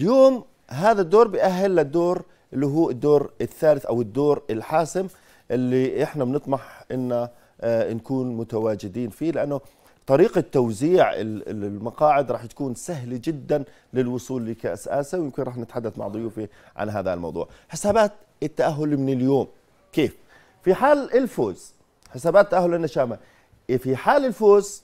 اليوم هذا الدور بيأهل للدور اللي هو الدور الثالث أو الدور الحاسم اللي إحنا بنطمح ان آه، نكون متواجدين فيه لأنه طريقة توزيع المقاعد راح تكون سهلة جدا للوصول لكأس آسيا ويمكن راح نتحدث مع ضيوفي عن هذا الموضوع حسابات التأهل من اليوم كيف؟ في حال الفوز حسابات التأهل للنشامة في حال الفوز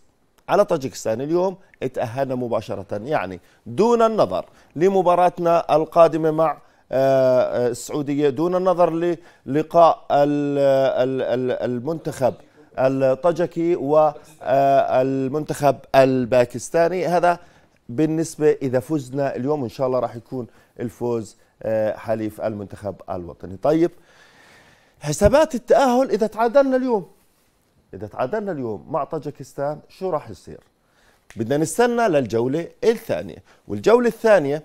على طاجكستان اليوم تأهلنا مباشرة يعني دون النظر لمباراتنا القادمة مع آه، آه، السعودية دون النظر للقاء المنتخب الطجكي والمنتخب الباكستاني. هذا بالنسبة إذا فزنا اليوم إن شاء الله راح يكون الفوز آه، حليف المنتخب الوطني. طيب حسابات التأهل إذا تعادلنا اليوم. إذا تعادلنا اليوم مع طاجكستان شو راح يصير؟ بدنا نستنى للجولة الثانية. والجولة الثانية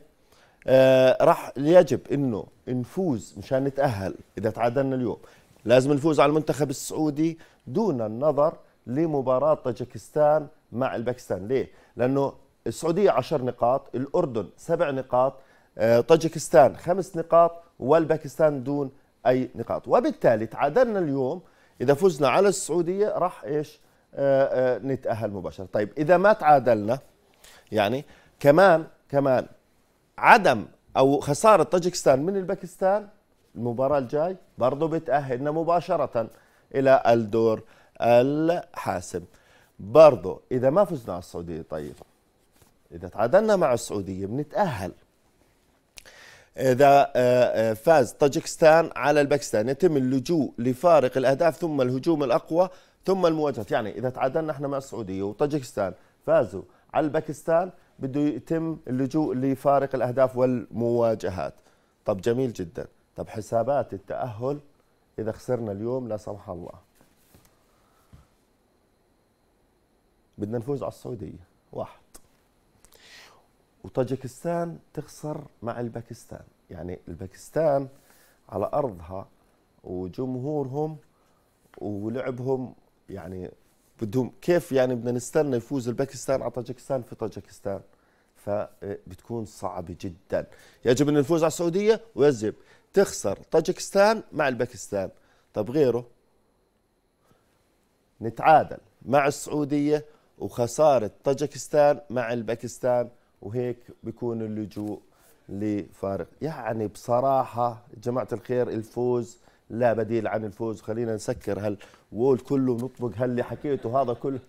آه راح يجب إنه نفوز مشان نتأهل إذا تعادلنا اليوم. لازم نفوز على المنتخب السعودي دون النظر لمباراة طاجكستان مع الباكستان. ليه؟ لأنه السعودية عشر نقاط الأردن سبع نقاط آه، طاجكستان خمس نقاط والباكستان دون أي نقاط. وبالتالي تعادلنا اليوم إذا فزنا على السعودية راح إيش؟ آه، آه، نتأهل مباشرة. طيب إذا ما تعادلنا يعني كمان كمان عدم أو خسارة طاجكستان من الباكستان المباراة الجاي برضه بتأهلنا مباشرة إلى الدور الحاسم. برضه إذا ما فزنا على السعودية طيب إذا تعادلنا مع السعودية بنتأهل. إذا آه، آه، فاز طاجكستان على الباكستان. يتم اللجوء لفارق الأهداف ثم الهجوم الأقوى ثم المواجهة يعني إذا تعادلنا إحنا مع السعودية وطاجكستان فازوا على الباكستان بده يتم اللجوء لفارق الأهداف والمواجهات. طب جميل جدا. طب حسابات التأهل إذا خسرنا اليوم لا سمح الله. بدنا نفوز على السعودية. واحد. وطاجكستان تخسر مع الباكستان. يعني الباكستان على أرضها وجمهورهم ولعبهم يعني بدهم كيف يعني بدنا نستنى يفوز الباكستان على طاجكستان؟ في طاجكستان. فبتكون صعبة جدا. يجب أن نفوز على السعودية؟ ويجب. تخسر طاجكستان مع الباكستان. طب غيره؟ نتعادل مع السعودية وخسارة طاجكستان مع الباكستان. وهيك بيكون اللجوء لفارق. يعني بصراحة جماعة الخير الفوز لا بديل عن الفوز. خلينا نسكر هالوول كله ونطبق هاللي حكيته. هذا كله